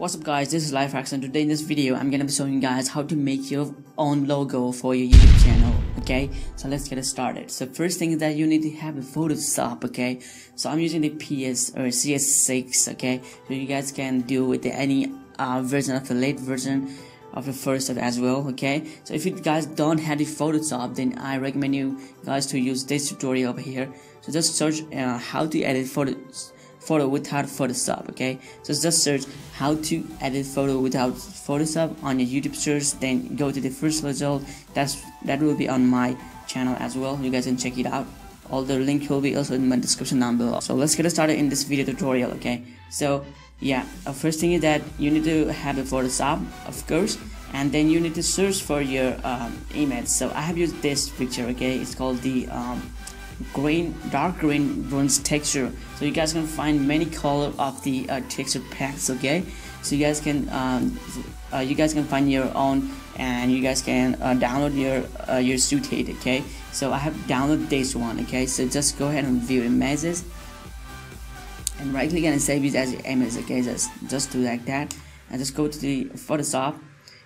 What's up guys, this is LifeHax and today in this video I'm gonna be showing you guys how to make your own logo for your YouTube channel, okay? So let's get started. So first thing is that you need to have a Photoshop, okay? So I'm using the PS or CS6, okay? So you guys can do with any uh, version of the late version of the Photoshop as well, okay? So if you guys don't have the Photoshop, then I recommend you guys to use this tutorial over here. So just search uh, how to edit photos photo without Photoshop okay? So just search how to edit photo without Photoshop on your YouTube search then go to the first result. That's that will be on my channel as well. You guys can check it out. All the link will be also in my description down below. So let's get started in this video tutorial okay? So yeah first thing is that you need to have a Photoshop of course and then you need to search for your um, image. So I have used this picture okay? It's called the um, green dark green bronze texture. So you guys can find many color of the uh, texture packs okay? So you guys can um, uh, you guys can find your own and you guys can uh, download your uh, your suited okay? So I have downloaded this one okay? So just go ahead and view images and right click and save it as image okay? Just just do like that. And just go to the Photoshop.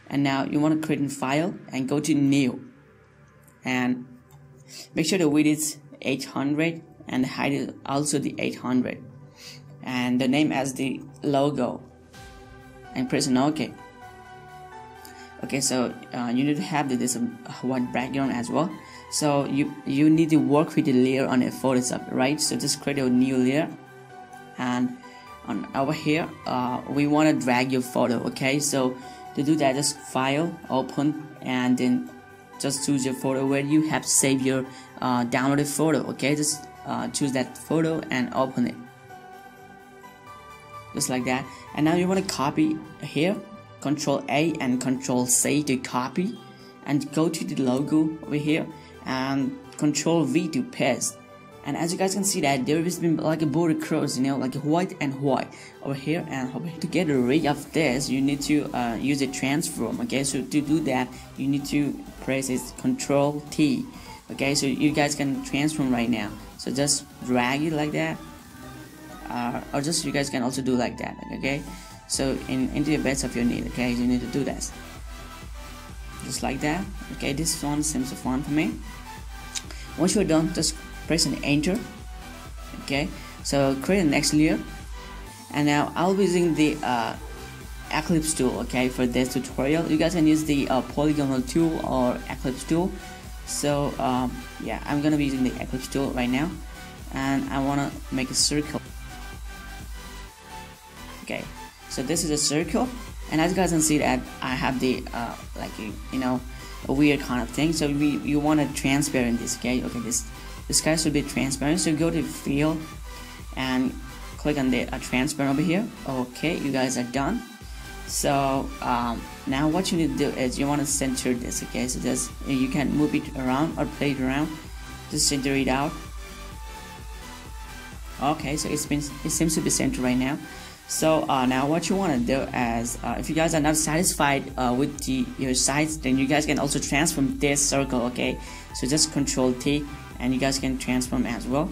And now you want to create a file and go to new. And make sure the width 800 and the height is also the 800 and the name as the logo and press on OK okay so uh, you need to have this white background as well. So you you need to work with the layer on a Photoshop right? So just create a new layer. And on over here uh, we want to drag your photo okay? So to do that just file open and then just choose your photo where you have saved your uh, downloaded photo okay? Just uh, choose that photo and open it. Just like that. And now you want to copy here control A and control C to copy and go to the logo over here and control V to paste. And as you guys can see that there has been like a border cross you know like white and white over here. And over here. to get rid of this you need to uh, use a transform okay? So to do that you need to press is control T. Okay so you guys can transform right now. So just drag it like that. Uh, or just you guys can also do like that okay? So in into the best of your need okay? You need to do that just like that okay? This one seems fun for me. Once you're done just press an enter okay? So create a next layer. And now I'll be using the uh, Eclipse tool okay for this tutorial. You guys can use the uh, polygonal tool or Eclipse tool. So um, yeah I'm gonna be using the Eclipse tool right now and I wanna make a circle. Okay so this is a circle and as you guys can see that I have the uh, like you know a weird kind of thing. So we you want to transparent this okay? Okay this this guy should be transparent. So go to fill and click on the uh, transparent over here. Okay you guys are done so um, now what you need to do is you want to center this okay? So just you can move it around or play it around. Just center it out. Okay so it's been it seems to be centered right now. So uh, now what you want to do is uh, if you guys are not satisfied uh, with the, your size then you guys can also transform this circle okay? So just control T and you guys can transform as well.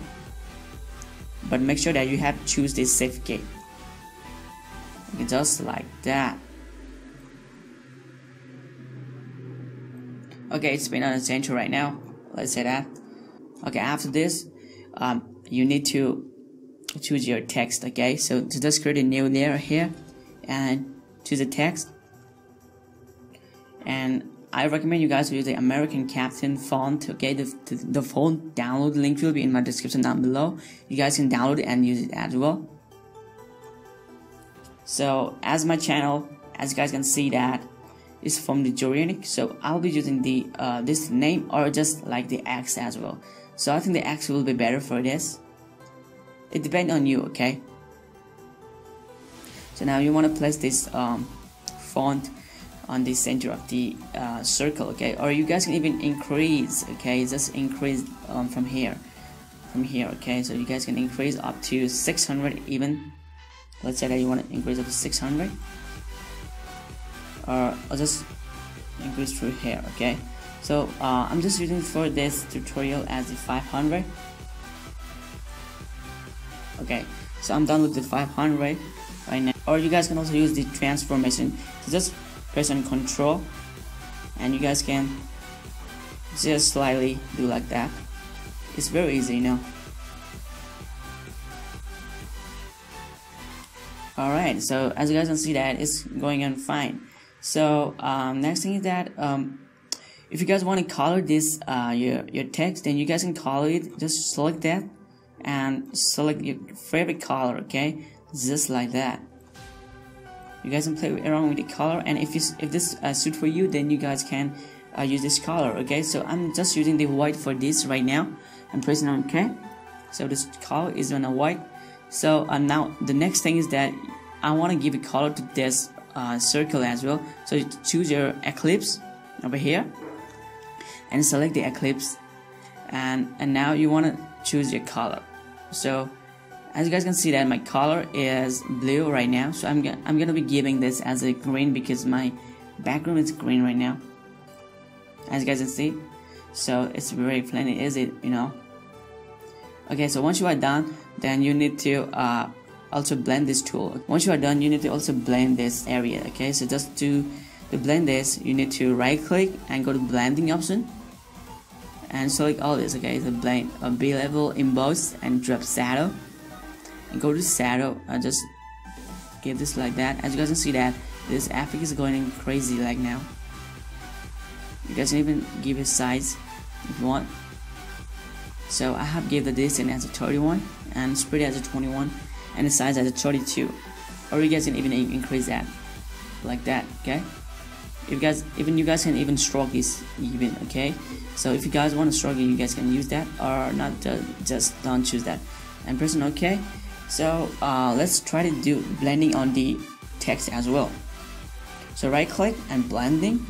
But make sure that you have choose this safe gate just like that okay it's been on center right now let's say that okay after this um, you need to choose your text okay so to just create a new layer here and choose the text and I recommend you guys use the American Captain font. Okay, the, the, the font download link will be in my description down below. You guys can download it and use it as well. So as my channel, as you guys can see that is from the Jorianic. So I'll be using the uh, this name or just like the X as well. So I think the X will be better for this. It depends on you, okay? So now you want to place this um, font on the center of the uh, circle okay or you guys can even increase okay just increase um, from here from here okay so you guys can increase up to 600 even let's say that you want to increase up to 600 or I'll just increase through here okay? So uh, I'm just using for this tutorial as the 500 okay so I'm done with the 500 right now. Or you guys can also use the transformation so just press on control. And you guys can just slightly do like that. It's very easy you know alright so as you guys can see that it's going on fine. So um, next thing is that um, if you guys want to color this uh, your, your text then you guys can color it. Just select that and select your favorite color okay? Just like that. You guys can play around with the color and if, you, if this uh, suit for you then you guys can uh, use this color okay? So I'm just using the white for this right now. I'm pressing on OK so this color is on a white so uh, now the next thing is that I want to give a color to this uh, circle as well. So you choose your eclipse over here and select the eclipse. And and now you want to choose your color. So as you guys can see that my color is blue right now. So I'm, I'm gonna be giving this as a green because my background is green right now. As you guys can see. So it's very plain. It? you know. Okay so once you are done then you need to uh, also blend this tool. Once you are done you need to also blend this area okay? So just to to blend this you need to right click and go to blending option. And select all this okay? The blend a Bevel emboss and drop shadow. And go to shadow I just give this like that. As you guys can see that this effect is going crazy like now. You guys can even give it size if you want. So I have gave the distance as a 31 and spread as a 21 and the size as a 32 or you guys can even increase that like that okay? If you guys even you guys can even stroke this even okay? So if you guys want to stroke it you guys can use that or not uh, just don't choose that. And pressing ok so uh, let's try to do blending on the text as well. So right click and blending.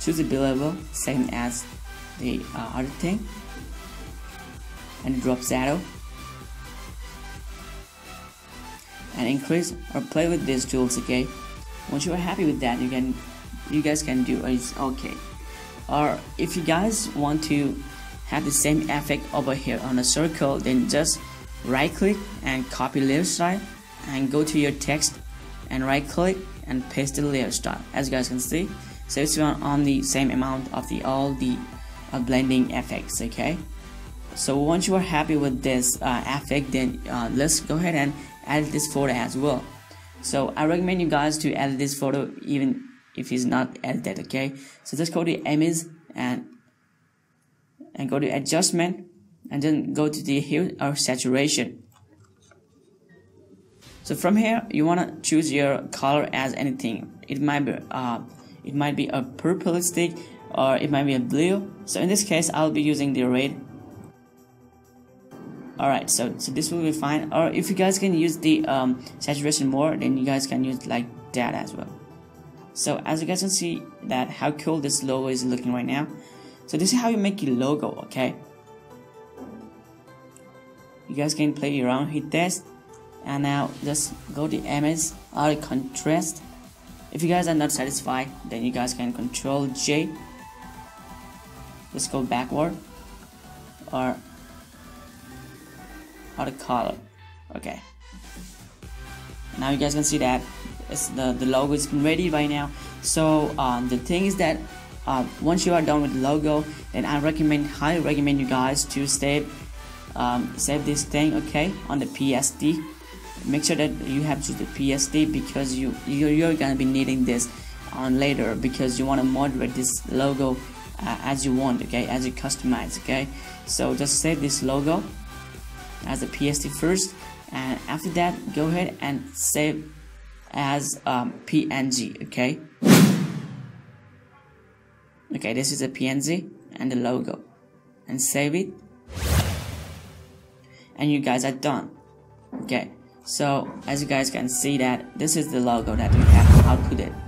Choose the Bevel same as the uh, other thing. And drop shadow and increase or play with these tools okay? Once you are happy with that you can you guys can do it's okay. Or if you guys want to have the same effect over here on a circle then just right click and copy layer style and go to your text and right click and paste the layer style. As you guys can see so it's on the same amount of the all the uh, blending effects okay? So once you are happy with this uh, effect then uh, let's go ahead and add this photo as well. So I recommend you guys to edit this photo even if it's not edited okay? So just go to image and and go to adjustment and then go to the hue or saturation. So from here you want to choose your color as anything. It might be uh, it might be a purple stick or it might be a blue. So in this case I'll be using the red alright so so this will be fine. Or if you guys can use the um, saturation more then you guys can use like that as well. So as you guys can see that how cool this logo is looking right now. So this is how you make your logo okay? You guys can play around hit test and now just go to image or contrast. If you guys are not satisfied then you guys can control J. Just go backward. Or of color okay. Now you guys can see that it's the the logo is ready right now. So um, the thing is that uh, once you are done with the logo then I recommend highly recommend you guys to save um, save this thing okay on the PSD make sure that you have to the PSD because you you're, you're gonna be needing this on later because you want to moderate this logo uh, as you want okay as you customize okay? So just save this logo as a PSD first and after that go ahead and save as um, PNG okay? Okay this is a PNG and the logo. And save it. And you guys are done okay? So as you guys can see that this is the logo that we have outputted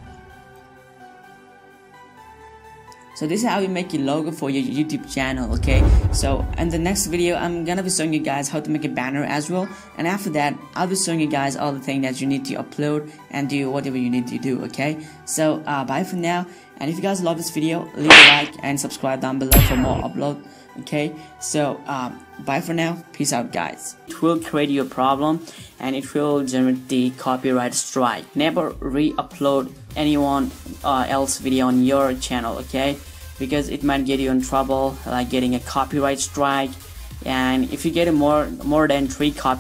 so this is how you make your logo for your youtube channel okay? So in the next video i'm gonna be showing you guys how to make a banner as well. And after that i'll be showing you guys all the things that you need to upload and do whatever you need to do okay? So uh, bye for now. And if you guys love this video leave a like and subscribe down below for more upload okay so um, bye for now. Peace out guys. It will create you a problem and it will generate the copyright strike. Never re-upload anyone uh, else video on your channel okay? Because it might get you in trouble like getting a copyright strike. And if you get more more than three copy